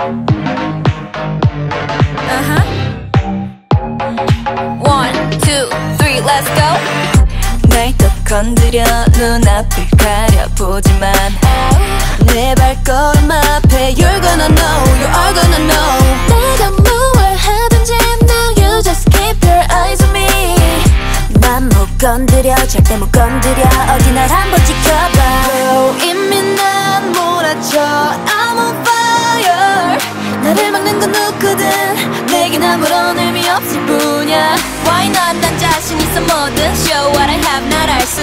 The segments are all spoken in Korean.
Uh-huh. One, two, three, let's go. 날또 건드려 눈앞을 가려보지만 oh. 내 발걸음 앞에 You're gonna know, you are gonna know 내가 무얼 하든지 Now you just keep your eyes on me 난 못 건드려 절대 못 건드려 어디 날한번 지켜 누구든 내겐 아무런 의미 없을 뿐이야. Why not? 난 자신 있어 뭐든. Show what I have 날 알수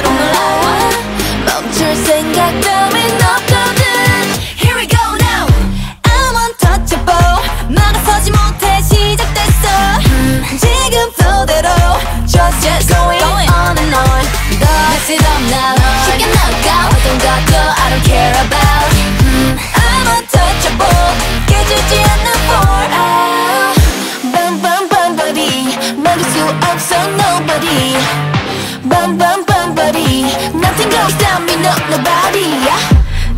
막을 수 없어 nobody Bam bam bam body Nothing can stop me no nobody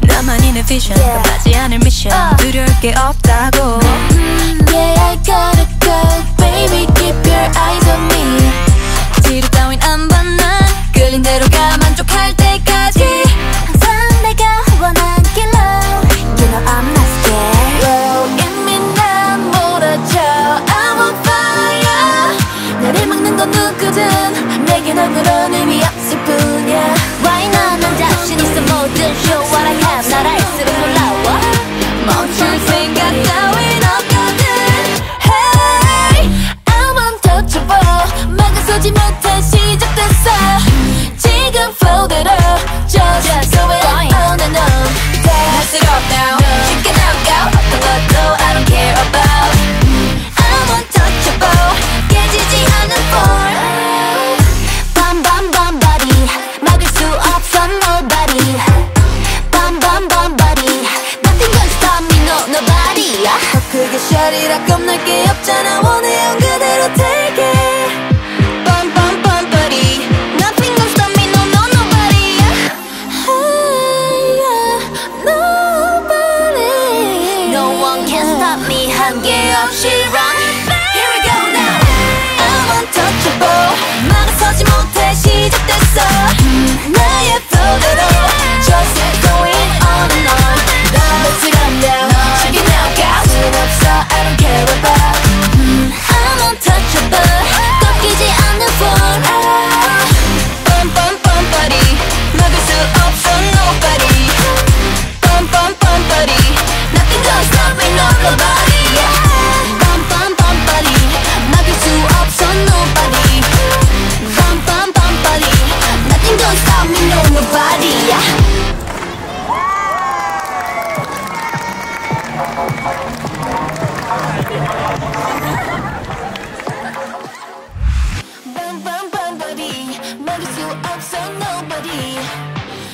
나만이 내 vision Yeah. 끝나지 않을 미션 Uh. 두려울 게 없다고 Yeah I gotta go 크게 샤리라 겁날 게 없잖아 원해요 그대로 take it Bum bum bum buddy Nothing can stop me no no nobody Hey yeah, nobody No one can stop me 한계 없이 run